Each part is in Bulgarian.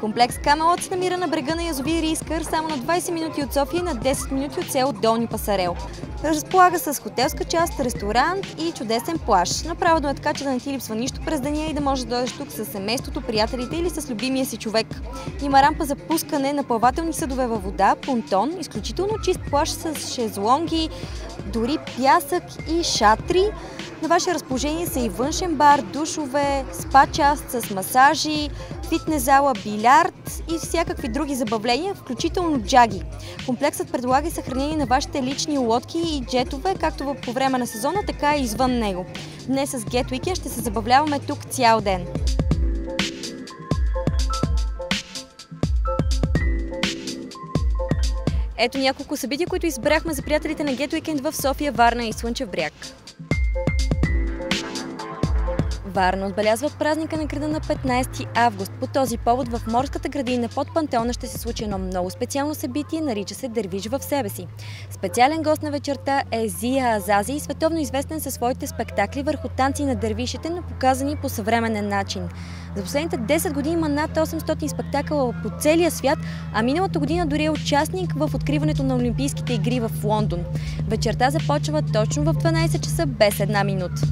Комплекс Камелот се намира на брега на язовир Искър, само на 20 минути от София и на 10 минути от село Долни Пасарел. Разполага с хотелска част, ресторант и чудесен плаж. Направено е така, че да не ти липсва нищо през деня и да можеш да дойдеш тук с семейството, приятелите или с любимия си човек. Има рампа за пускане на плавателни съдове във вода, понтон, изключително чист плаж с шезлонги, дори пясък и шатри. На ваше разположение са и външен бар, душове, спа част с масажи, фитнес зала, билярд и всякакви други забавления, включително джаги. Комплексът предлага и съхранение на вашите лични лодки и джетове, както по време на сезона, така и извън него. Днес с Get Weekend ще се забавляваме тук цял ден. Ето няколко събития, които избрахме за приятелите на Get Weekend в София, Варна и Слънчев бряг. Варна отбелязва празника на града на 15 август. По този повод в морската градина под пантеона ще се случи едно много специално събитие, нарича се Дървиш в себе си. Специален гост на вечерта е Зия Азази, световно известен със своите спектакли върху танци на дървишите, но показани по съвременен начин. За последните 10 години има над 800 спектакъла по целия свят, а миналата година дори е участник в откриването на Олимпийските игри в Лондон. Вечерта започва точно в 12 часа без една минута.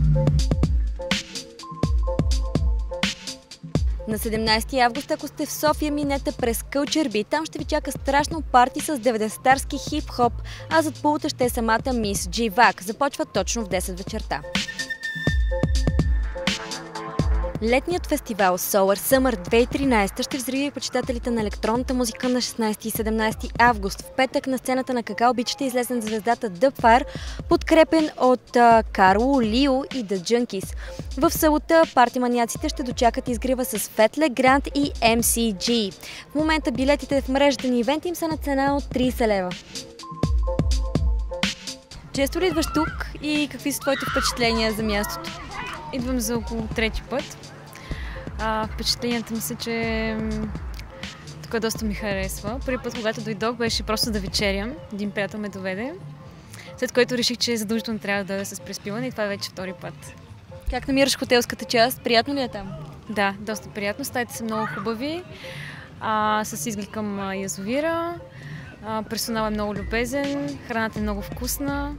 На 17 август, ако сте в София, минете през Кълчерби. Там ще ви чака страшно парти с 90-тарски хип-хоп, а зад пулта ще е самата мис Дживак. Започва точно в 10 вечерта. Летният фестивал Solar Summer 2013 ще взриви почитателите на електронната музика на 16 и 17 август. В петък на сцената на Какао Бич ще излезе звездата Fire, подкрепен от Карло, Лио и The Junkies. В салута партиманяците ще дочакат изгрива с Фетле, Грант и MCG. В момента билетите в мрежата ни ивент им са на цена от 30 лева. Често ли идваш тук и какви са твоите впечатления за мястото? Идвам за около трети път. А, впечатленията ми са, че тук доста ми харесва. Първи път, когато дойдох, беше просто да вечерям. Един приятел ме доведе. След което реших, че задължително трябва да дойда с преспиване и това е вече втори път. Как намираш хотелската част? Приятно ли е там? Да, доста приятно. Стаите са много хубави. А, с изглед към язовира. А, персонал е много любезен. Храната е много вкусна.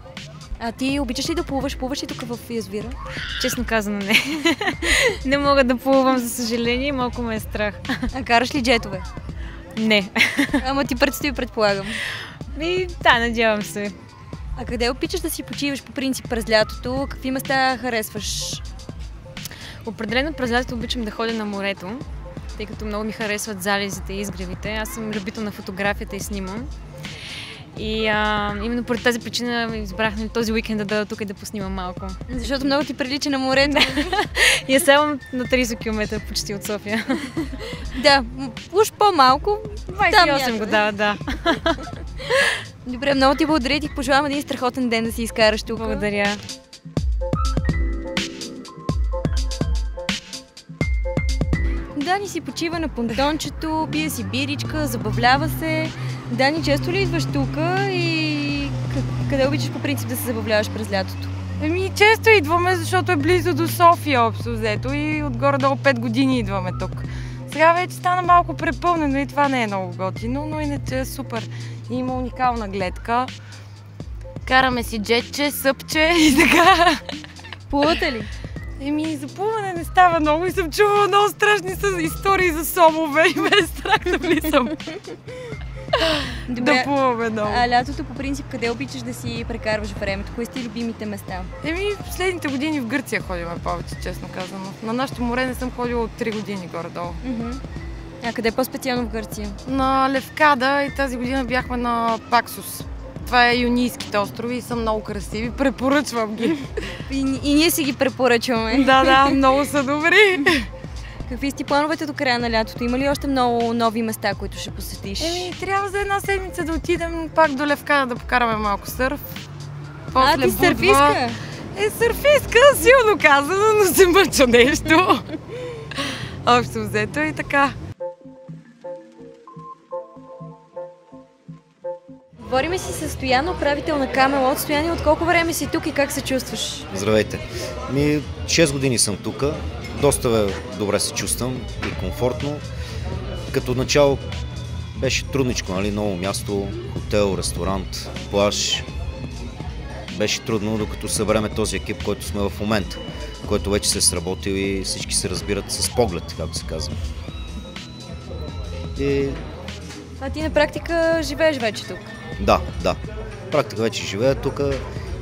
А ти обичаш ли да плуваш? Плуваш ли тук в язовира? Честно казано не. не мога да плувам, за съжаление, малко ме е страх. А караш ли джетове? Не. Ама ти предстои, предполагам. И да, надявам се. А къде обичаш да си почиваш по принцип през лятото? Какви места харесваш? Определено през лятото обичам да ходя на морето, тъй като много ми харесват залезите и изгревите. Аз съм любител на фотографията и снимам. И а, именно поради тази причина избрах нали, този уикенд да дойда тук и да поснимам малко. Защото много ти прилича на морето. и е само на 30 км почти от София. да, уж по-малко. 28 го дава, да. Добре, много ти благодаря и ти пожелавам един страхотен ден да си изкараш тук. Благодаря. Дани си почива на понтончето, пие си биричка, забавлява се. Дани, често ли идваш тук и къде обичаш по принцип да се забавляваш през лятото? Еми, често идваме, защото е близо до София общо взето и отгоре долу 5 години идваме тук. Сега вече стана малко препълнено и това не е много готино, но иначе е супер. Има уникална гледка. Караме си джетче, съпче и така. Плувате ли? Еми, за плуване не става много и съм чувала много страшни истории за сомове и ме е страх да влизам. Добре. Да плуваме много. А лятото по принцип къде обичаш да си прекарваш времето? Кои сте любимите места? Еми, последните години в Гърция ходим повече, честно казано. На нашото море не съм ходила от 3 години горе-долу. Mm-hmm. А къде по-специално в Гърция? На Левкада и тази година бяхме на Паксус. Това е Юнийските острови и са много красиви. Препоръчвам ги. и, и ние си ги препоръчваме. да, да, много са добри. Какви сте плановете до края на лятото? Има ли още много нови места, които ще посетиш? Еми, трябва за една седмица да отидем пак до Левкада да покараме малко сърф. После а, ти будва. сърфиска? Е, сърфиска, силно казано, но се мъча нещо. Общо взето и така. Говориме си с Стоян, управител на Камело. От Стояни, от колко време си тук и как се чувстваш? Здравейте. Ми, 6 години съм тук. Доста добре се чувствам и комфортно. като начало беше трудничко, нали? Ново място, хотел, ресторант, плаж. Беше трудно, докато събереме този екип, който сме в момента, който вече се е сработил и всички се разбират с поглед, както се казва. И А ти на практика живееш вече тук. Да, да. Практика вече живея тук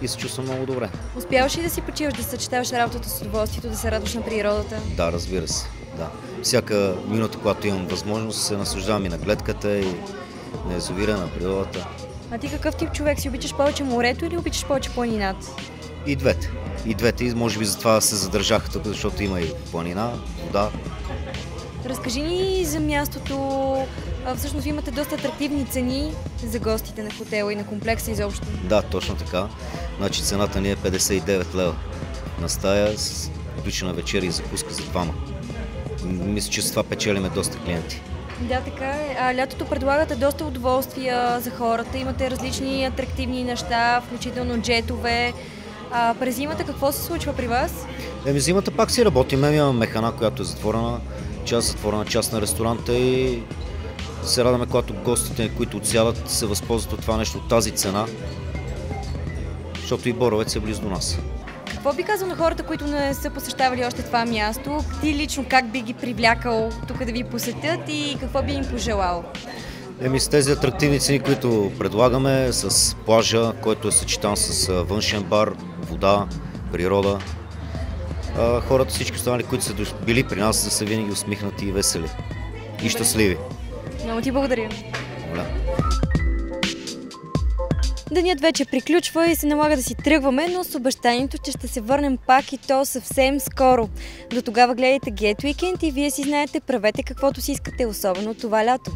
и се чувствам много добре. Успяваш ли да си почиваш, да съчетаваш работата с удоволствието, да се радваш на природата? Да, разбира се. Да. Всяка минута, когато имам възможност, се наслаждавам и на гледката, и на язовира, на природата. А ти какъв тип човек си? Обичаш повече морето или обичаш повече планината? И двете. И двете. И може би затова се задържах тук, защото има и планина, вода. Разкажи ни за мястото. Всъщност имате доста атрактивни цени за гостите на хотела и на комплекса изобщо. Да, точно така. Значи цената ни е 59 лева на стая с включена вечеря и закуска за двама. Мисля, че с това печелиме доста клиенти. Да, така е. А, лятото предлагате доста удоволствия за хората. Имате различни атрактивни неща, включително джетове. А, през зимата какво се случва при вас? Еми, зимата пак си работим. Имаме механа, която е затворена, част затворена, част на ресторанта и се радваме, когато гостите, които отсядат, се възползват от това нещо, от тази цена, защото и Боровец е близо до нас. Какво би казал на хората, които не са посещавали още това място? Ти лично как би ги привлякал тук да ви посетят и какво би им пожелал? Еми с тези атрактивни цени, които предлагаме, с плажа, който е съчетан с външен бар, вода, природа, хората всички останали, които са били при нас, да са винаги усмихнати и весели. И щастливи. Много ти благодаря. Моля. Денят вече приключва и се налага да си тръгваме, но с обещанието, че ще се върнем пак и то съвсем скоро. До тогава гледайте Get Weekend и вие си знаете, правете каквото си искате, особено това лято.